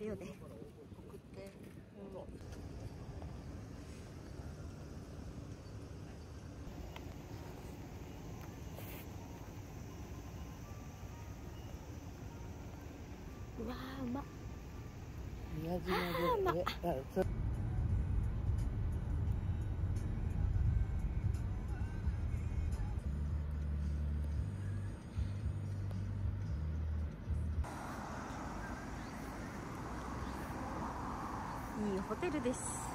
るよね。送って。うわうまっ。のホテルです。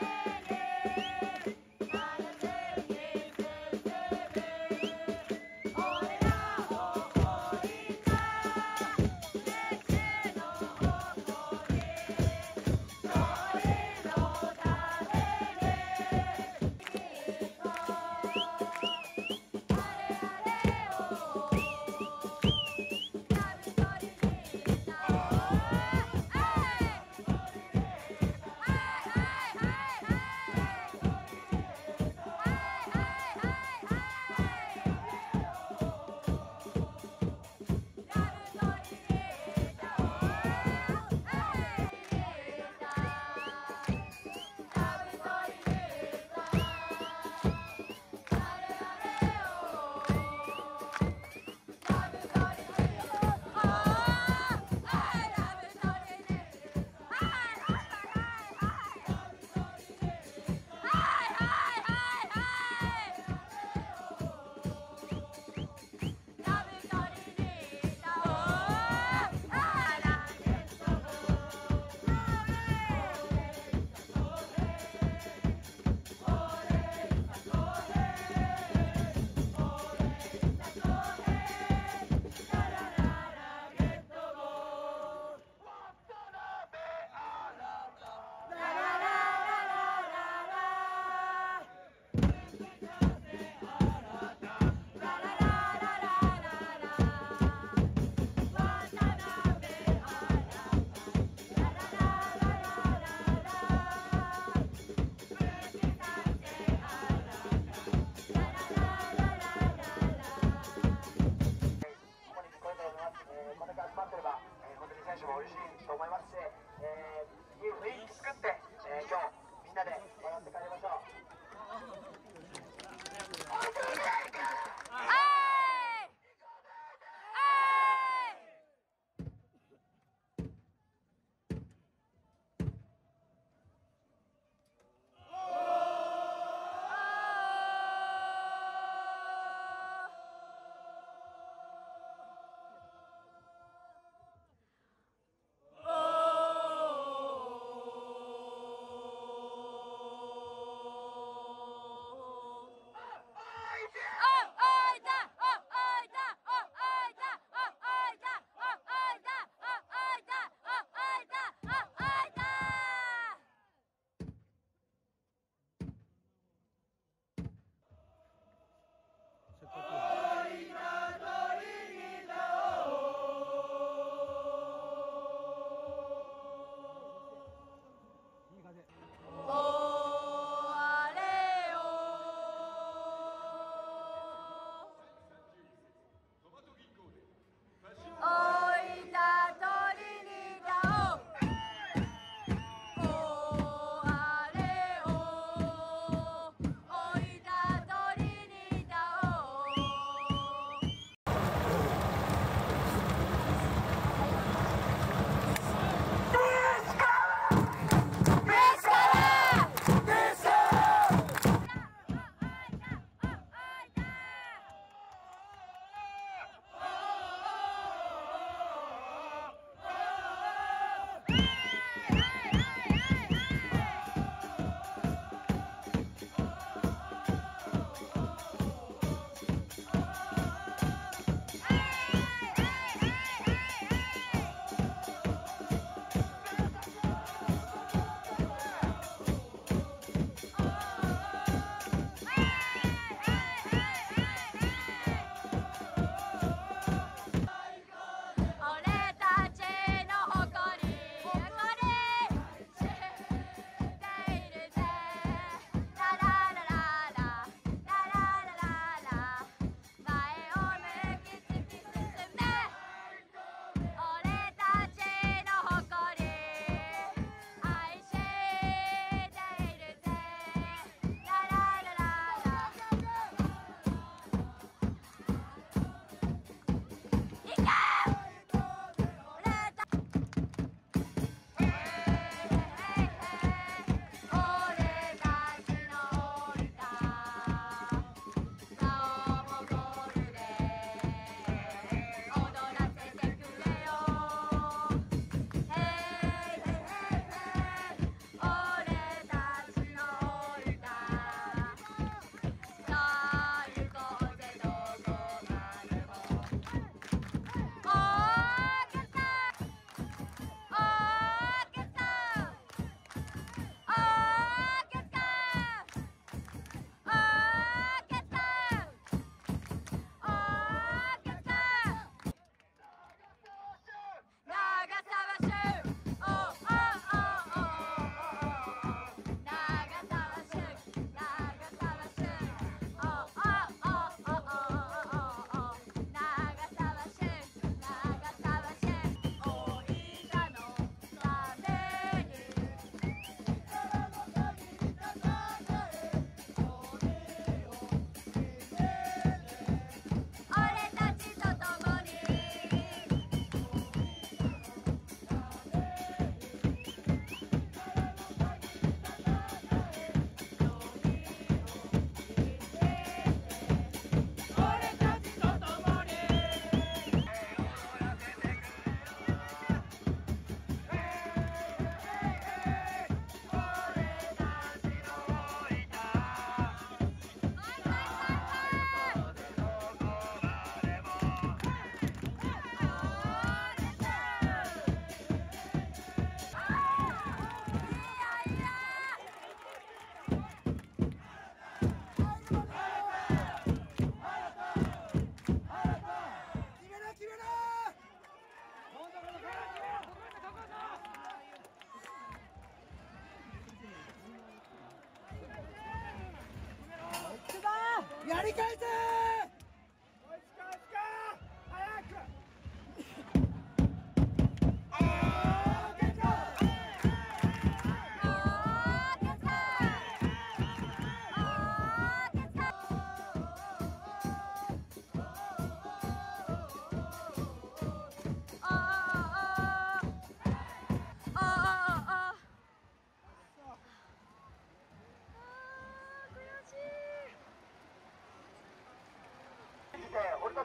Yeah!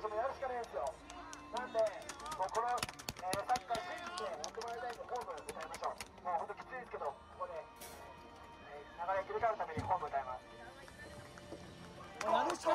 こともやるしかないんですよ。なんで、もうこの、えー、サッカー信じてやってもらいたいんで、ホーム歌いましょう。もう本当きついですけど、ここで、えー、流れ切り替えるためにホーム歌います。やるしか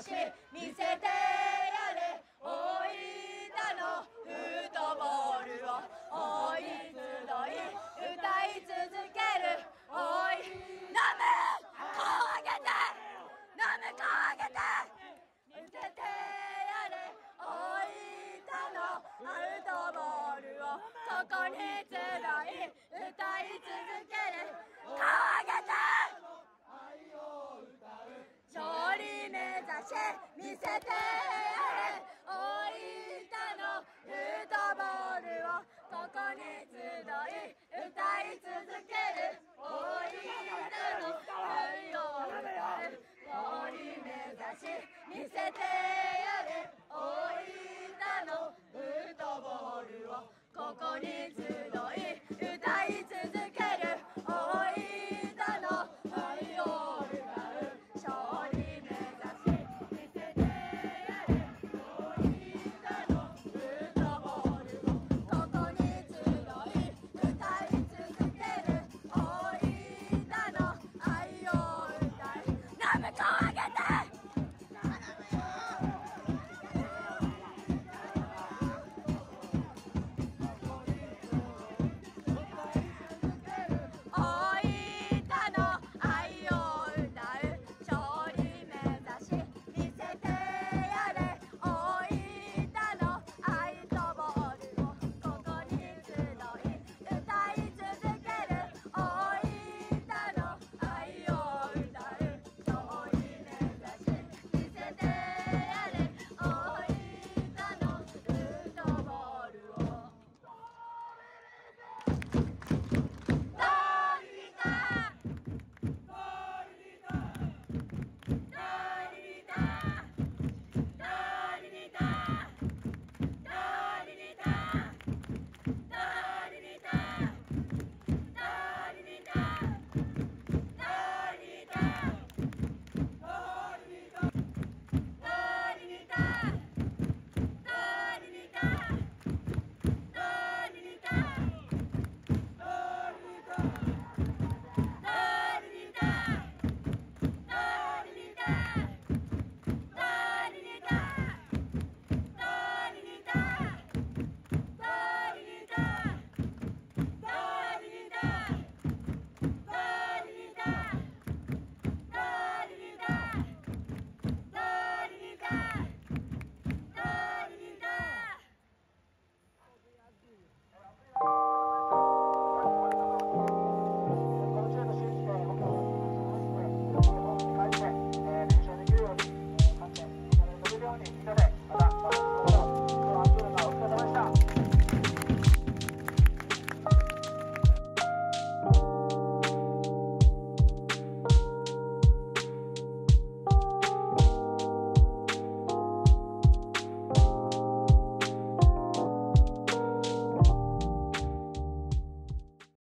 し見せてやれ大分のフットボールを大い集い歌い続ける大いナム顔上げてナム顔上げて見せてやれ大分のアウトボールをここに集い歌い続ける顔上げて勝利目指し見せてやれ大分のフットボールをここに集い歌い続ける大分の愛を歌う勝利目指し見せて。やれ大分のフットボールをここに集い